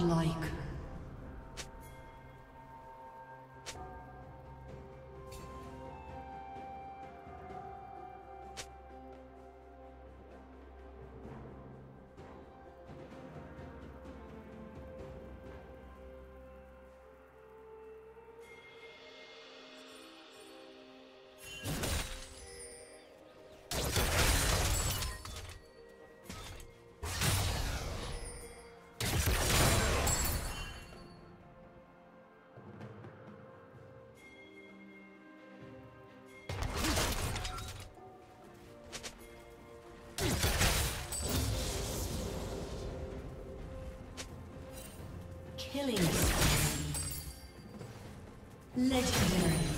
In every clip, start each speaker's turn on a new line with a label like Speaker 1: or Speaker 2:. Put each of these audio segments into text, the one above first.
Speaker 1: Godlike. Killing. Legendary.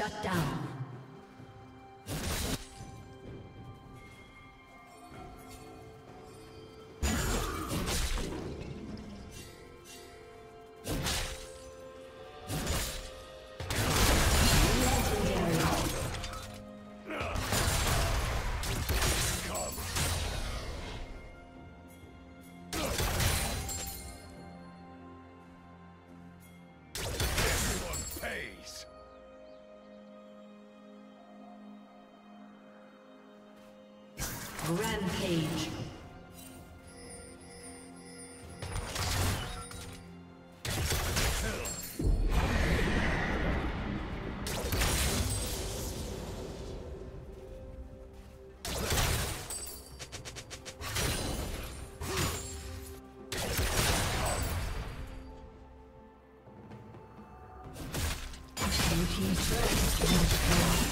Speaker 1: Shut down. Rampage. Turret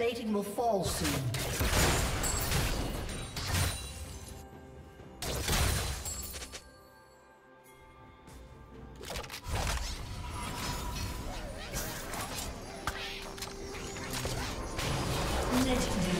Speaker 1: plating will fall soon.
Speaker 2: Hits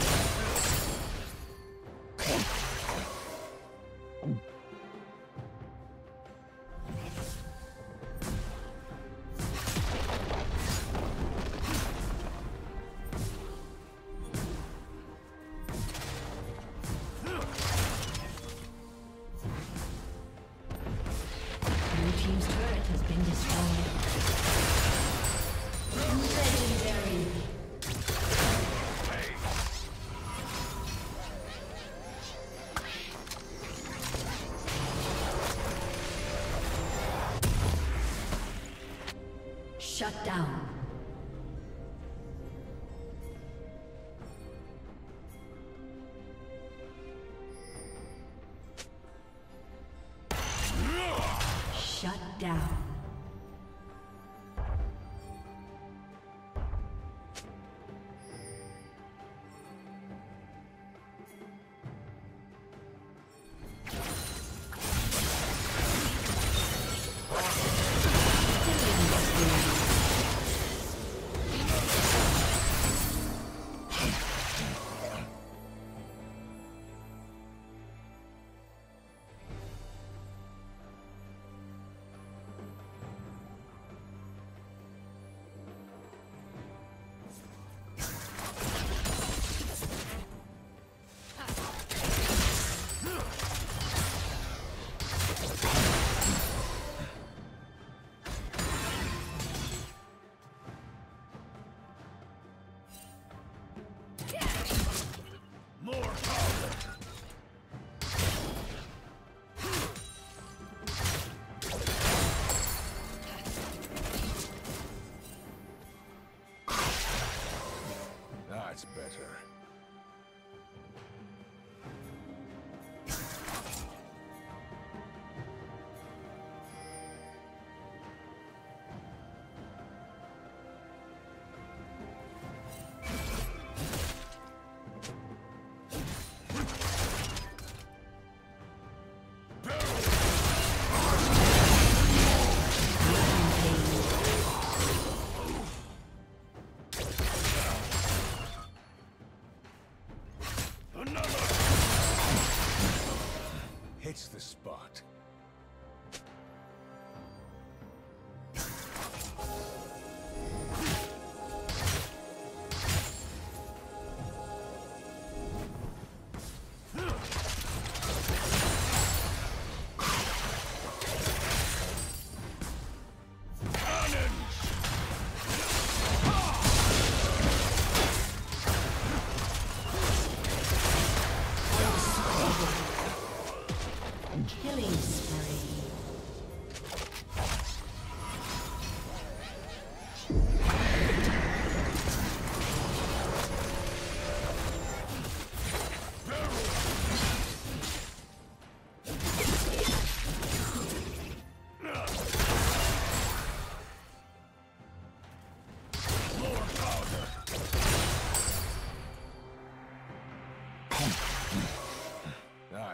Speaker 1: Shut down.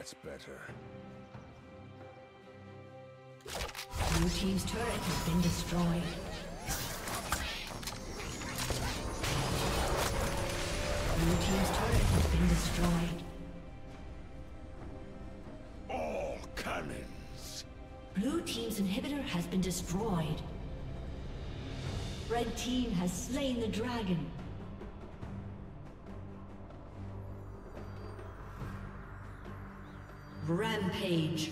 Speaker 2: That's better.
Speaker 1: Blue team's turret has been destroyed. Blue team's turret has been destroyed.
Speaker 2: All cannons.
Speaker 1: Blue team's inhibitor has been destroyed. Red team has slain the dragon. Rampage.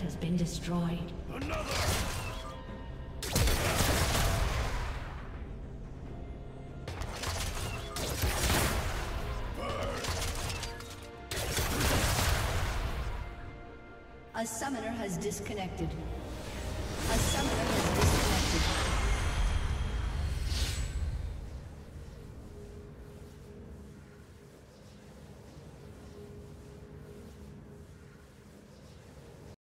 Speaker 1: Has been destroyed. Another! A summoner has disconnected.